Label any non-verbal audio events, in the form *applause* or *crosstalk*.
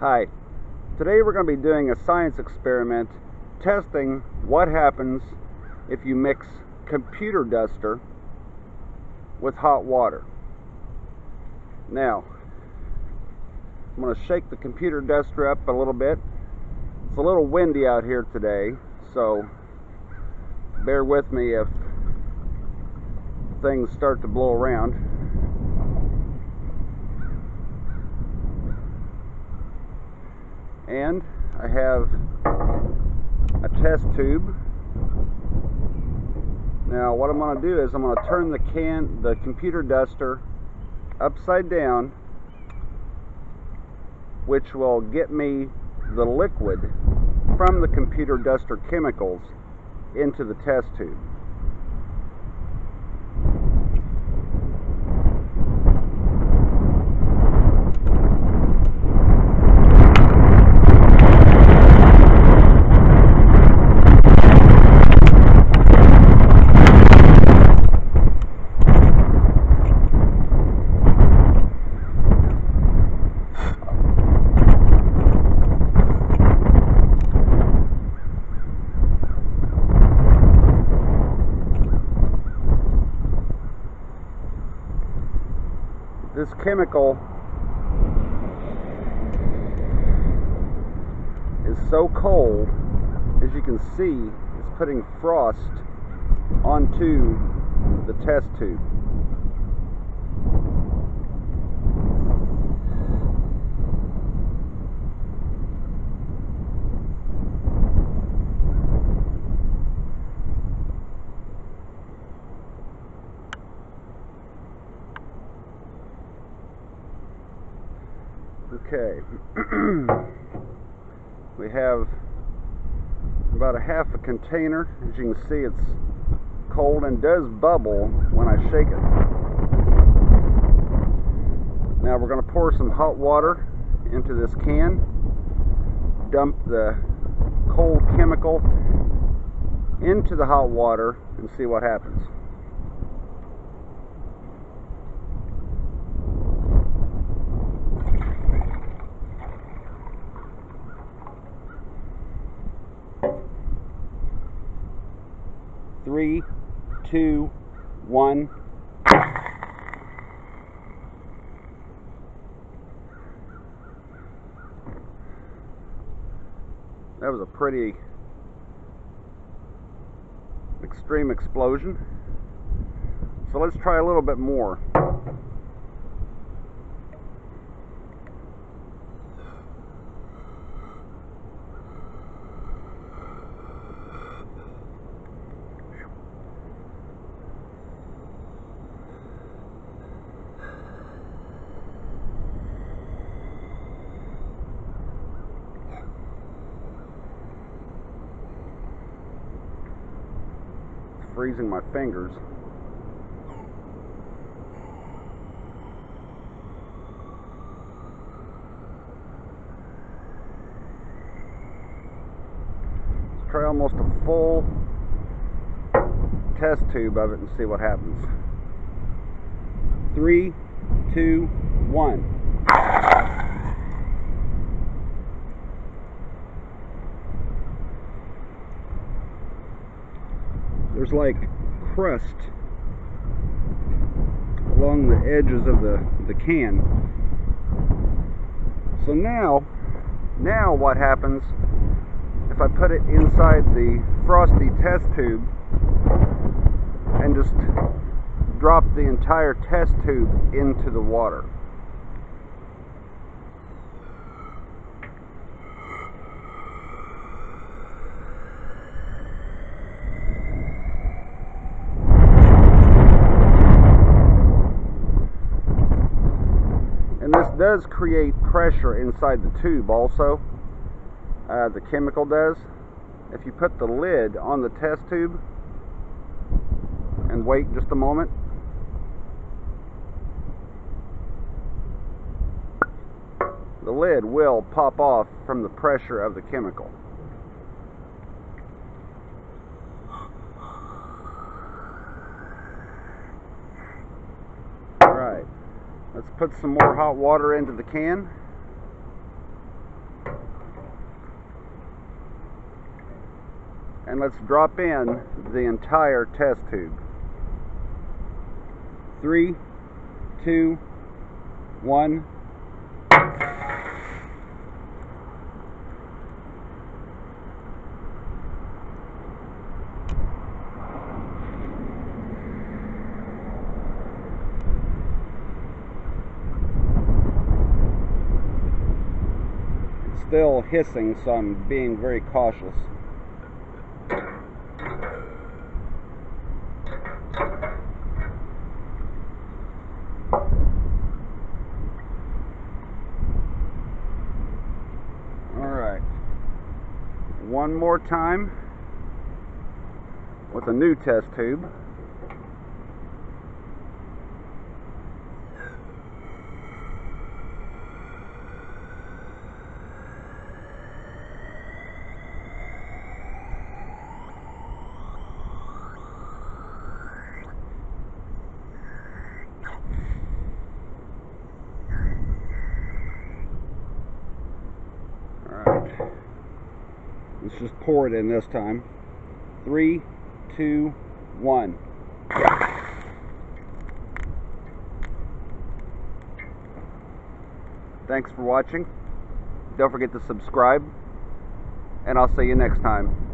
Hi, today we're going to be doing a science experiment testing what happens if you mix computer duster with hot water. Now, I'm going to shake the computer duster up a little bit. It's a little windy out here today, so bear with me if things start to blow around. And I have a test tube. Now what I'm going to do is I'm going to turn the can the computer duster upside down which will get me the liquid from the computer duster chemicals into the test tube this chemical is so cold as you can see it's putting frost onto the test tube Okay. *clears throat* we have about a half a container. As you can see, it's cold and does bubble when I shake it. Now we're going to pour some hot water into this can, dump the cold chemical into the hot water, and see what happens. Three, two, one. That was a pretty extreme explosion. So let's try a little bit more. Freezing my fingers. Let's try almost a full test tube of it and see what happens. Three, two, one. There's like crust along the edges of the, the can. So now, now what happens if I put it inside the frosty test tube and just drop the entire test tube into the water. Does create pressure inside the tube also. Uh, the chemical does. If you put the lid on the test tube and wait just a moment, the lid will pop off from the pressure of the chemical. Let's put some more hot water into the can. And let's drop in the entire test tube. Three, two, one. Still hissing, so I'm being very cautious. Alright. One more time with a new test tube. Let's just pour it in this time. Three, two, one. Thanks for watching. Don't forget to subscribe, and I'll see you next time.